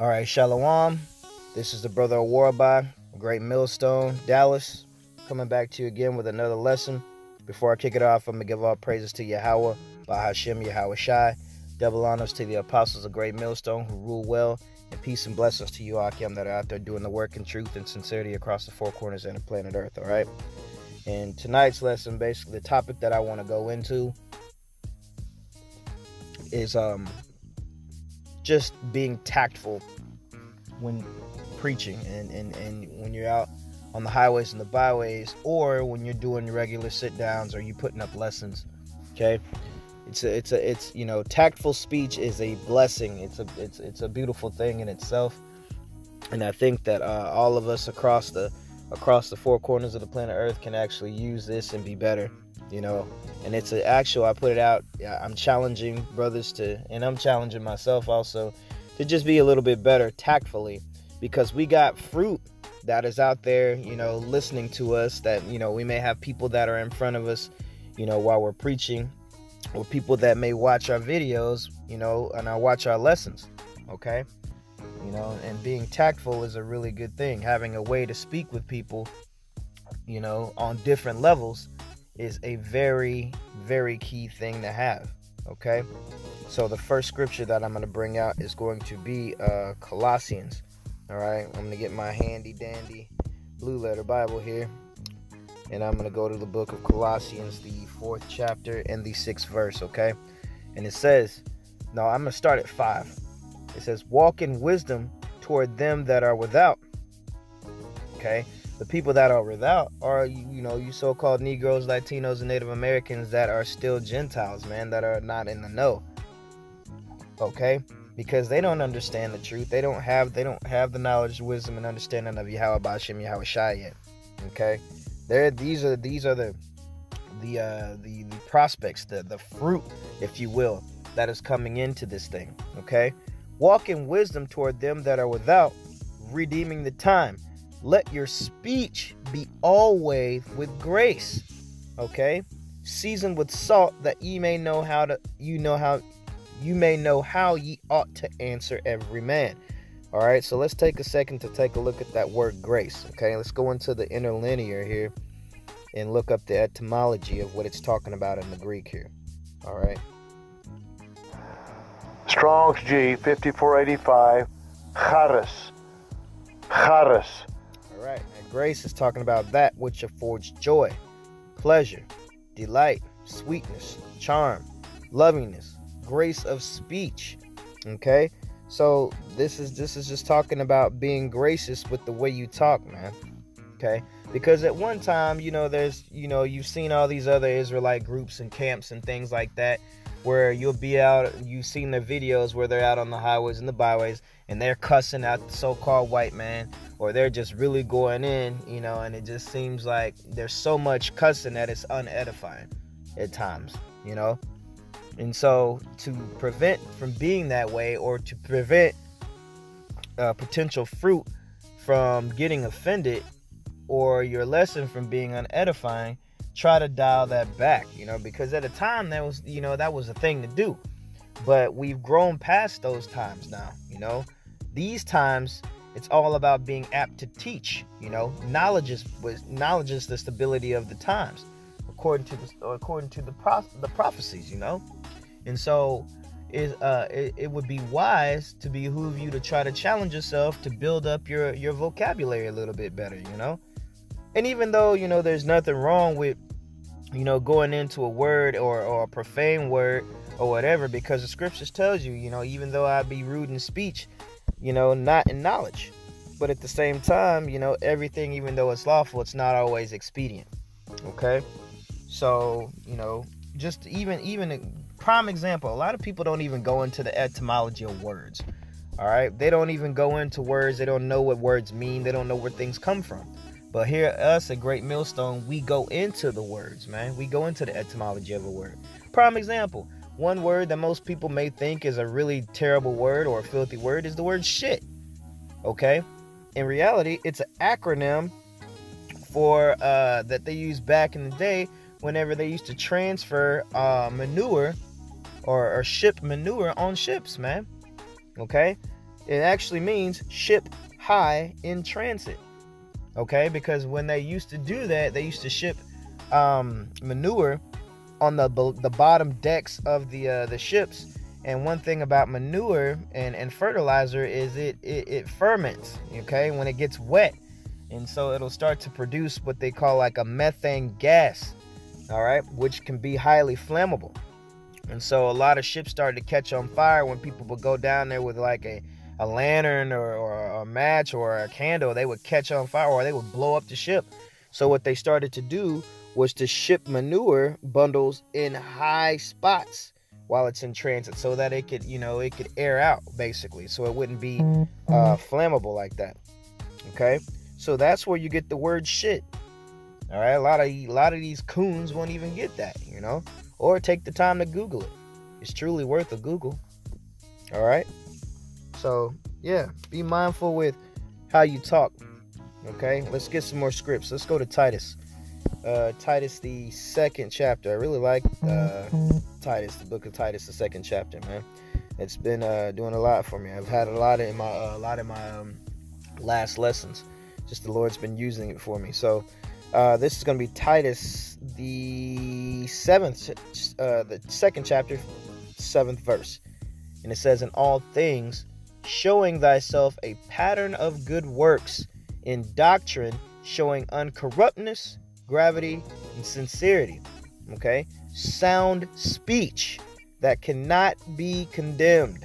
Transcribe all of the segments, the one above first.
All right, Shalom. This is the brother of Warabai, Great Millstone, Dallas, coming back to you again with another lesson. Before I kick it off, I'm going to give all praises to Yahweh, Bahashim Yahweh Shai. Double honors to the apostles of Great Millstone who rule well, and peace and blessings to you, Akim, that are out there doing the work in truth and sincerity across the four corners of the planet Earth, all right? And tonight's lesson, basically, the topic that I want to go into is um just being tactful when preaching and, and, and when you're out on the highways and the byways or when you're doing regular sit downs or you putting up lessons okay? It's a it's a it's you know tactful speech is a blessing. It's a it's it's a beautiful thing in itself. And i think that uh, all of us across the across the four corners of the planet earth can actually use this and be better you know? And it's an actual i put it out i'm challenging brothers to and i'm challenging myself also to just be a little bit better tactfully because we got fruit that is out there you know listening to us that you know we may have people that are in front of us you know while we're preaching or people that may watch our videos you know and i watch our lessons okay? You know and being tactful is a really good thing. Having a way to speak with people you know on different levels is a very, very key thing to have. Okay? So the first scripture that I'm going to bring out is going to be uh, Colossians. All right? I'm going to get my handy dandy blue letter Bible here. And I'm going to go to the book of Colossians, the fourth chapter and the sixth verse. Okay? And it says, no, I'm going to start at five. It says, Walk in wisdom toward them that are without. Okay? The people that are without are you know you so-called negroes latinos and native americans that are still gentiles man that are not in the know okay? Because they don't understand the truth. They don't have they don't have the knowledge wisdom and understanding of yahweh bashim yahweh shai yet okay? There these are these are the the uh the, the prospects the the fruit if you will that is coming into this thing okay? Walk in wisdom toward them that are without redeeming the time let your speech be always with grace. Okay? Seasoned with salt that ye may know how to you know how you may know how ye ought to answer every man. All right, so let's take a second to take a look at that word grace. Okay, let's go into the interlinear here and look up the etymology of what it's talking about in the Greek here. All right. Strong's G 5485 charis. Charis right. And grace is talking about that which affords joy, pleasure, delight, sweetness, charm, lovingness, grace of speech. Okay? So this is this is just talking about being gracious with the way you talk, man. Okay? Because at one time, you know, there's you know, you've seen all these other Israelite groups and camps and things like that where you'll be out you've seen the videos where they're out on the highways and the byways and they're cussing out the so-called white man or they're just really going in you know and it just seems like there's so much cussing that it's unedifying at times you know and so to prevent from being that way or to prevent uh, potential fruit from getting offended or your lesson from being unedifying try to dial that back, you know, because at a time that was, you know, that was a thing to do. But we've grown past those times now, you know. These times it's all about being apt to teach, you know. Knowledge is was knowledge is the stability of the times, according to the according to the the prophecies, you know. And so it, uh, it, it would be wise to behoove you to try to challenge yourself to build up your your vocabulary a little bit better, you know and even though, you know, there's nothing wrong with, you know, going into a word or, or a profane word or whatever, because the scriptures tells you, you know, even though I be rude in speech, you know, not in knowledge. But at the same time, you know, everything, even though it's lawful, it's not always expedient. Okay? So, you know, just even even a prime example, a lot of people don't even go into the etymology of words. All right? They don't even go into words. They don't know what words mean. They don't know where things come from. But here, us at Great Millstone, we go into the words, man. We go into the etymology of a word. Prime example one word that most people may think is a really terrible word or a filthy word is the word shit. Okay? In reality, it's an acronym for uh, that they used back in the day whenever they used to transfer uh, manure or, or ship manure on ships, man. Okay? it actually means ship high in transit. Okay, because when they used to do that, they used to ship um, manure on the the bottom decks of the uh, the ships. And one thing about manure and, and fertilizer is it, it it ferments. Okay, when it gets wet, and so it'll start to produce what they call like a methane gas. All right, which can be highly flammable. And so a lot of ships started to catch on fire when people would go down there with like a, a lantern or, or a match or a candle. They would catch on fire or they would blow up the ship. So what they started to do was to ship manure bundles in high spots while it's in transit so that it could, you know, it could air out basically. So it wouldn't be uh, flammable like that. Okay. So that's where you get the word shit. All right. A lot of, a lot of these coons won't even get that, you know or take the time to Google it. It's truly worth a Google. All right. So, yeah, be mindful with how you talk. Okay, let's get some more scripts. Let's go to Titus. Uh, Titus, the second chapter. I really like uh, Titus, the book of Titus, the second chapter, man. It's been uh, doing a lot for me. I've had a lot in my uh, a lot in my um, last lessons. Just the Lord's been using it for me. So, uh, this is going to be Titus, the seventh, uh, the second chapter, seventh verse, and it says, "In all things, showing thyself a pattern of good works, in doctrine, showing uncorruptness, gravity, and sincerity." Okay, sound speech that cannot be condemned.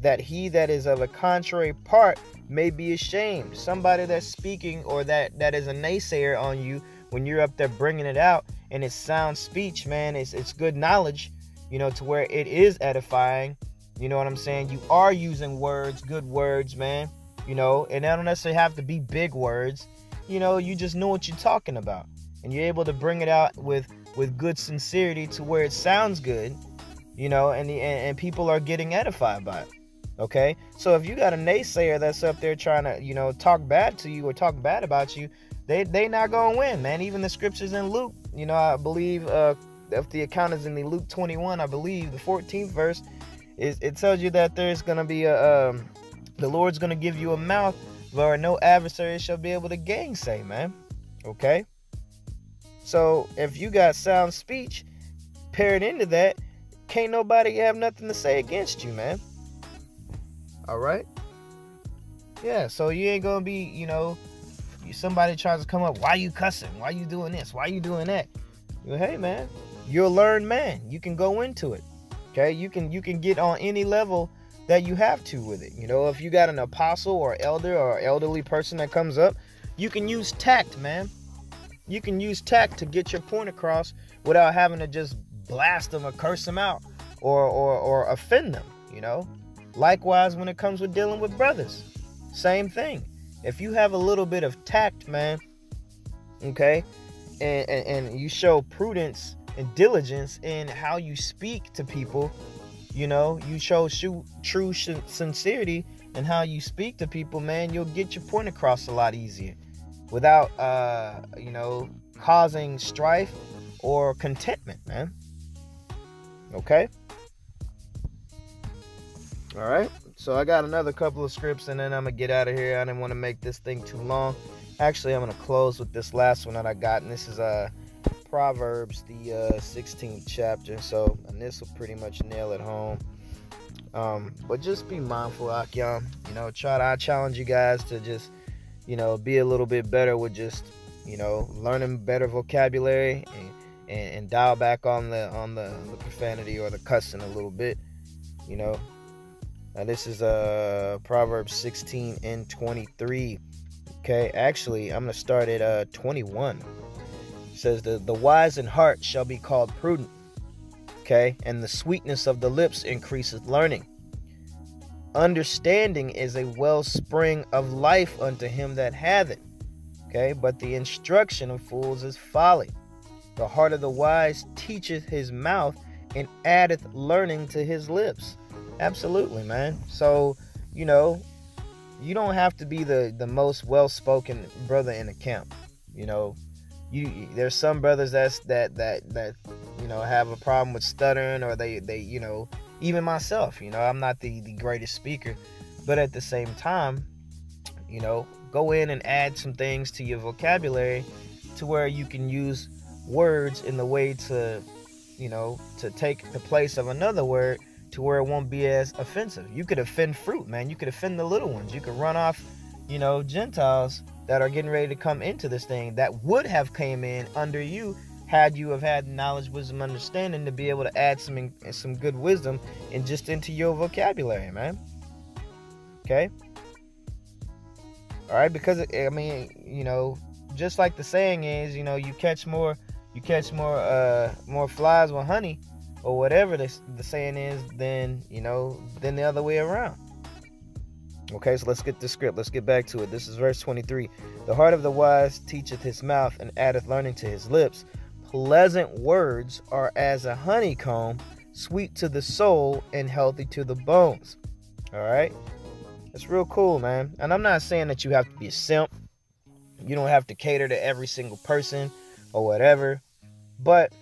That he that is of a contrary part may be ashamed. Somebody that's speaking or that that is a naysayer on you when you're up there bringing it out and it's sound speech, man. It's it's good knowledge, you know, to where it is edifying. You know what I'm saying? You are using words, good words, man. You know, and they don't necessarily have to be big words. You know, you just know what you're talking about, and you're able to bring it out with with good sincerity to where it sounds good. You know, and the, and, and people are getting edified by it. Okay? So if you got a naysayer that's up there trying to, you know, talk bad to you or talk bad about you, they they not gonna win, man. Even the scriptures in Luke, you know, I believe uh if the account is in the Luke 21, I believe the 14th verse, is it tells you that there's gonna be a um the Lord's gonna give you a mouth where no adversary shall be able to gainsay, man. Okay? So if you got sound speech paired into that, can't nobody have nothing to say against you, man. All right. Yeah. So you ain't gonna be, you know, somebody tries to come up. Why you cussing? Why you doing this? Why you doing that? Hey man, you're a learned man. You can go into it. Okay. You can you can get on any level that you have to with it. You know, if you got an apostle or elder or elderly person that comes up, you can use tact, man. You can use tact to get your point across without having to just blast them or curse them out or or, or offend them. You know, Likewise, when it comes with dealing with brothers, same thing. If you have a little bit of tact, man, okay, and, and, and you show prudence and diligence in how you speak to people, you know, you show true sincerity and how you speak to people, man, you'll get your point across a lot easier without, uh, you know, causing strife or contentment, man. Okay? All right. So I got another couple of scripts and then I'm going to get out of here. I didn't want to make this thing too long. Actually, I'm going to close with this last one that I got. And this is uh, Proverbs, the uh, 16th chapter. So, and this will pretty much nail it home. Um, but just be mindful, Akyam. You know, try to, I challenge you guys to just, you know, be a little bit better with just, you know, learning better vocabulary and, and, and dial back on the on the, the profanity or the cussing a little bit. You know, now this is uh Proverbs 16 and 23. Okay, actually I'm gonna start at uh 21. Says the, the wise in heart shall be called prudent. Okay, and the sweetness of the lips increases learning. Understanding is a wellspring of life unto him that hath it. Okay, but the instruction of fools is folly. The heart of the wise teacheth his mouth and addeth learning to his lips. Absolutely, man. So, you know, you don't have to be the the most well-spoken brother in the camp. You know, you there's some brothers that's that that that you know have a problem with stuttering or they they you know even myself you know i'm not the the greatest speaker But at the same time, you know, go in and add some things to your vocabulary to where you can use words in the way to, you know, to take the place of another word to where it won't be as offensive. You could offend fruit, man. You could offend the little ones. You could run off, you know, Gentiles that are getting ready to come into this thing that would have came in under you had you have had knowledge, wisdom, understanding to be able to add some some good wisdom and just into your vocabulary, man. Okay. All right, because I mean, you know, just like the saying is, you know, you catch more, you catch more, uh, more flies with honey, or whatever the, the saying is, than you know, than the other way around. Okay, so let's get the script. Let's get back to it. This is verse 23. The heart of the wise teacheth his mouth, and addeth learning to his lips. Pleasant words are as a honeycomb, sweet to the soul and healthy to the bones. All right, it's real cool, man. And I'm not saying that you have to be a simp. You don't have to cater to every single person or whatever. But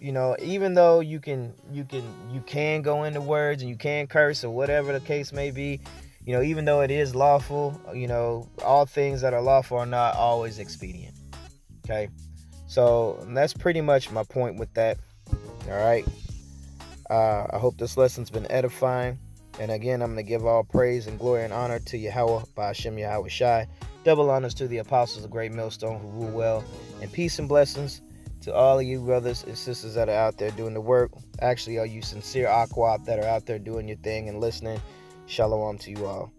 you know, even though you can you can you can go into words and you can curse or whatever the case may be, you know, even though it is lawful, you know, all things that are lawful are not always expedient. Okay? So that's pretty much my point with that. All right. Uh, I hope this lesson's been edifying. And again, I'm going to give all praise and glory and honor to Yahweh by Hashem Yahweh Shai. Double honors to the apostles of Great Millstone who rule well. And peace and blessings to all of you brothers and sisters that are out there doing the work. Actually, all you sincere Aquap that are out there doing your thing and listening. Shalom to you all.